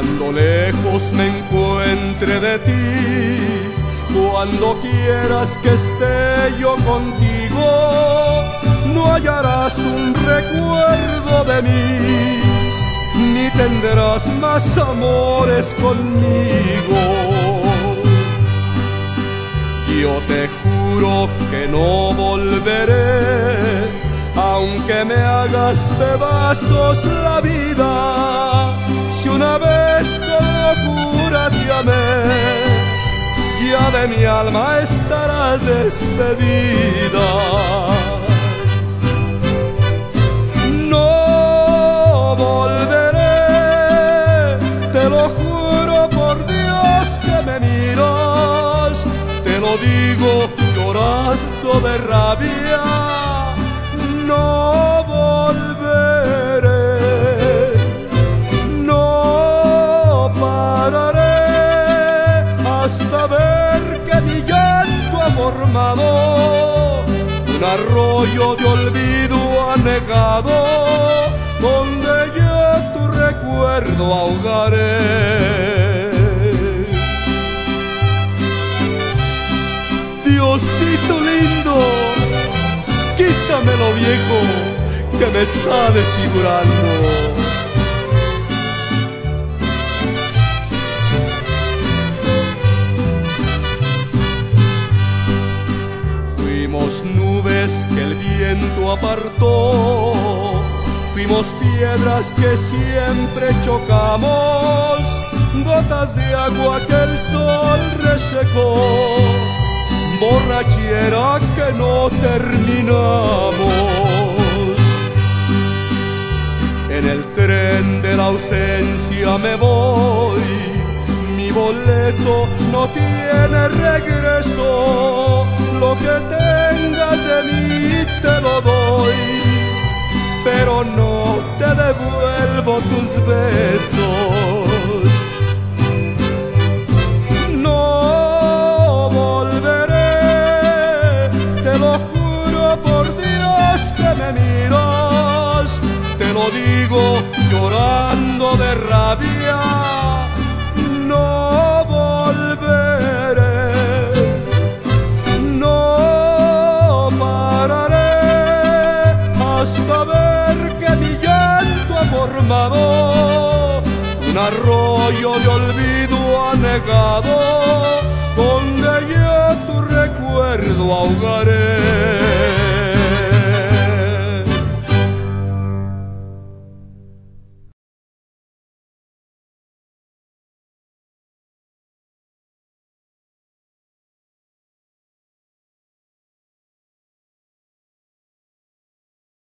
Cuando lejos me encuentre de ti, cuando quieras que esté yo contigo, no hallarás un recuerdo de mí, ni tendrás más amores conmigo. Yo te juro que no volveré, aunque me hagas pedazos la vida, de mi alma estarás despedida. No volveré, te lo juro por Dios que me miras, te lo digo llorando de rabia. No arroyo de olvido anegado donde yo tu recuerdo ahogaré. Diosito lindo, quítame lo viejo que me está desfigurando. Fuimos nubes que el viento apartó, fuimos piedras que siempre chocamos, gotas de agua que el sol resecó, borrachera que no terminamos. En el tren de la ausencia me voy, no tiene regreso, lo que tengas de mí te lo doy, pero no te devuelvo tus besos. No volveré, te lo juro por Dios que me miras, te lo digo llorando de rabia. Un arroyo de olvido anegado donde yo tu recuerdo ahogaré.